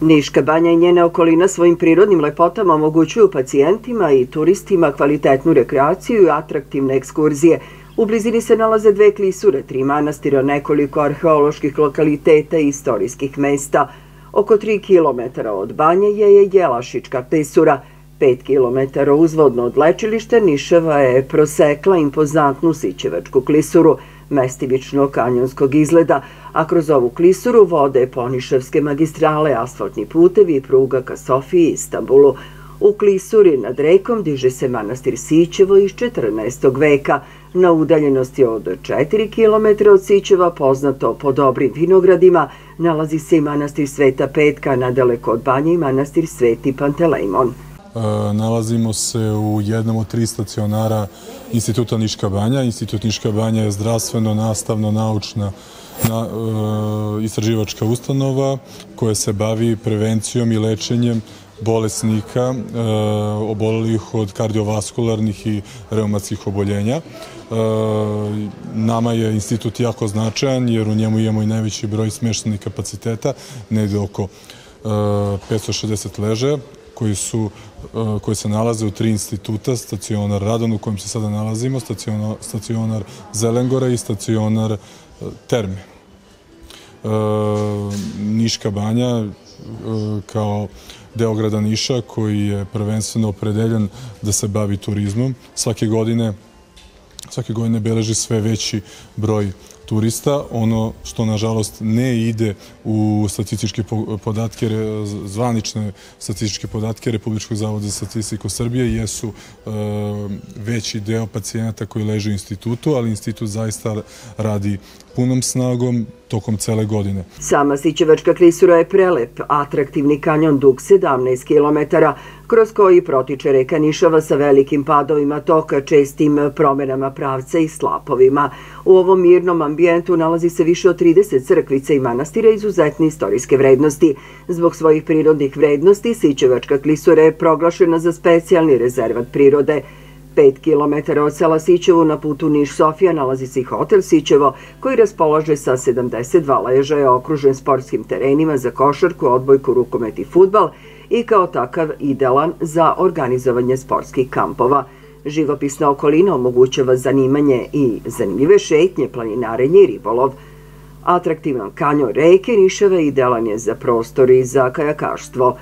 Niška banja i njena okolina svojim prirodnim lepotama omogućuju pacijentima i turistima kvalitetnu rekreaciju i atraktivne ekskurzije. U blizini se nalaze dve klisure, tri manastira, nekoliko arheoloških lokaliteta i istorijskih mesta. Oko 3 km od banje je Jelašička klisura. 5 km uzvodno od lečilišta Nišava je prosekla impozantnu Sićevačku klisuru – mestivično kanjonskog izgleda, a kroz ovu klisuru vode ponišavske magistrale, asfaltni putevi i pruga ka Sofiji i Istanbulu. U klisuri nad rekom diže se manastir Sićevo iz 14. veka, na udaljenosti od 4 km od Sićeva, poznato po dobrim vinogradima, nalazi se i manastir Sveta Petka, nadaleko od banje i manastir Sveti Pantelejmon. E, nalazimo se u jednom od tri stacionara Instituta Niška banja. Institut Niška banja je zdravstveno, nastavno, naučna na, e, istraživačka ustanova koja se bavi prevencijom i lečenjem bolesnika e, obolelih od kardiovaskularnih i reumatskih oboljenja. Nama je institut jako značajan jer u njemu imamo i najveći broj smeštenih kapaciteta, negde oko 560 leže, koji, su, e, koji se nalaze u tri instituta, stacionar Radon u kojem se sada nalazimo, stacionar, stacionar Zelengora i stacionar e, Terme. E, Niška banja kao deo grada Niša koji je prvenstveno opredeljen da se bavi turizmom. Svake godine svake godine beleži sve veći broj turista. Ono što nažalost ne ide u statističke podatke, zvanične statističke podatke Republičkog zavoda za statistiku Srbije jesu e, veći deo pacijenata koji leže u institutu, ali institut zaista radi punom snagom tokom cele godine. Sama Sićevačka klisura je prelep, atraktivni kanjon dug 17 km, kroz koji protiče reka Nišava sa velikim padovima toka, čestim promenama pravca i slapovima. U ovom mirnom ambijentu nalazi se više od 30 crkvica i manastira izuzetne istorijske vrednosti. Zbog svojih prirodnih vrednosti, Sićevačka klisura je proglašena za specijalni rezervat prirode. 5 km od sela Sićevo na putu Niš-Sofija nalazi se i hotel Sićevo, koji raspolaže sa 72 leža je okružen sportskim terenima za košarku, odbojku, rukomet i futbal i kao takav idealan za organizovanje sportskih kampova. Živopisna okolina omogućava zanimanje i zanimljive šetnje, planinarenje i ribolov. Atraktivan kanjon reke Niševa idealan je za prostor i za kajakaštvo.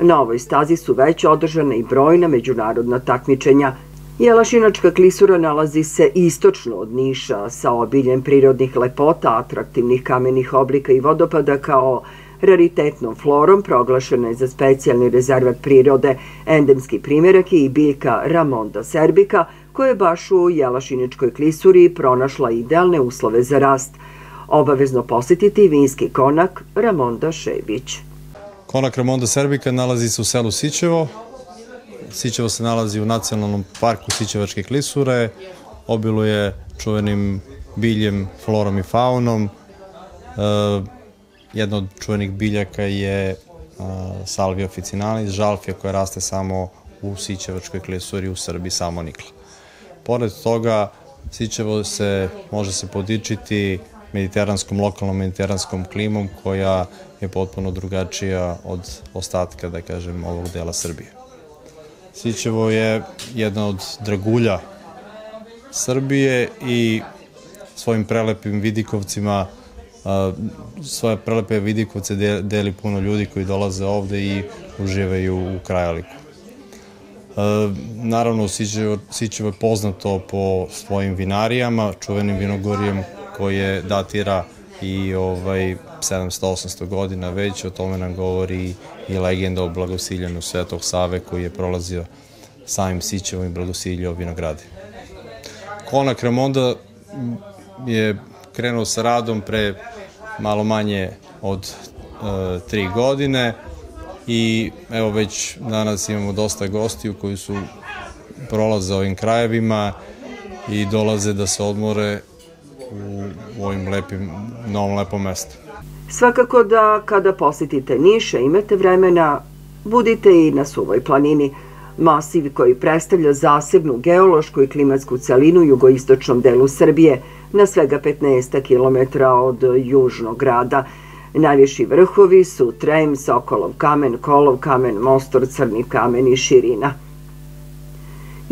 Na ovoj stazi su već održane i brojna međunarodna takmičenja – Jelašinačka klisura nalazi se istočno od Niša sa obiljem prirodnih lepota, atraktivnih kamenih oblika i vodopada kao raritetnom florom proglašena je za specijalni rezervat prirode, endemski primjerak i biljka Ramonda serbika, koja je baš u Jelašiničkoj klisuri pronašla idealne uslove za rast. Obavezno posetiti vinski konak Ramonda Šebić. Konak Ramonda serbika nalazi se u selu Sićevo, Sićevo se nalazi u nacionalnom parku Sićevačke klisure, obiluje čuvenim biljem, florom i faunom. E, jedna od čuvenih biljaka je e, Salvia officinalis, žalfija koja raste samo u Sićevačkoj klisuri u Srbiji, samo nikla. Pored toga, Sićevo se može se podičiti mediteranskom, lokalnom mediteranskom klimom koja je potpuno drugačija od ostatka, da kažem, ovog dela Srbije. Sićevo je jedna od dragulja Srbije i svojim prelepim vidikovcima svoje prelepe vidikovce deli puno ljudi koji dolaze ovde i uživaju u krajoliku. Naravno, Sićevo, Sićevo je poznato po svojim vinarijama, čuvenim vinogorijem koje datira i ovaj 700-800 godina već, o tome nam govori i legenda o blagosiljanju Svetog Save koji je prolazio samim Sićevom i blagosiljio vinograde. Konak Ramonda je krenuo sa radom pre malo manje od e, tri godine i evo već danas imamo dosta gostiju koji su prolaze ovim krajevima i dolaze da se odmore u, u ovim lepim, na ovom lepom mestu. Svakako da kada posetite Niše imate vremena, budite i na Suvoj planini, masiv koji predstavlja zasebnu geološku i klimatsku celinu u jugoistočnom delu Srbije, na svega 15 km od južnog grada. Najviši vrhovi su Trem, Sokolov kamen, Kolov kamen, Mostor, Crni kamen i Širina.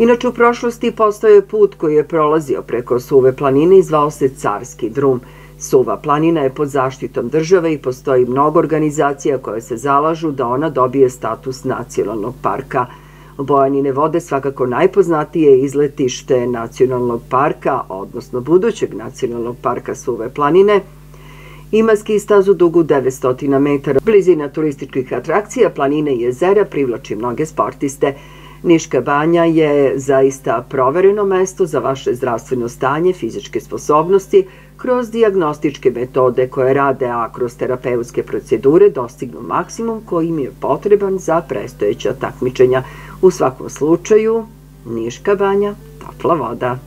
Inače, u prošlosti postao je put koji je prolazio preko Suve planine i zvao se Carski drum. Suva planina je pod zaštitom države i postoji mnogo organizacija koje se zalažu da ona dobije status nacionalnog parka. Bojanine vode svakako najpoznatije izletište nacionalnog parka, odnosno budućeg nacionalnog parka Suve planine, Ima ski stazu dugu 900 metara. Blizina turističkih atrakcija, planine i jezera privlači mnoge sportiste. Niška banja je zaista provereno mesto za vaše zdravstveno stanje, fizičke sposobnosti, kroz diagnostičke metode koje rade, a kroz terapeutske procedure dostignu maksimum koji im je potreban za prestojeća takmičenja. U svakom slučaju, Niška banja, topla voda.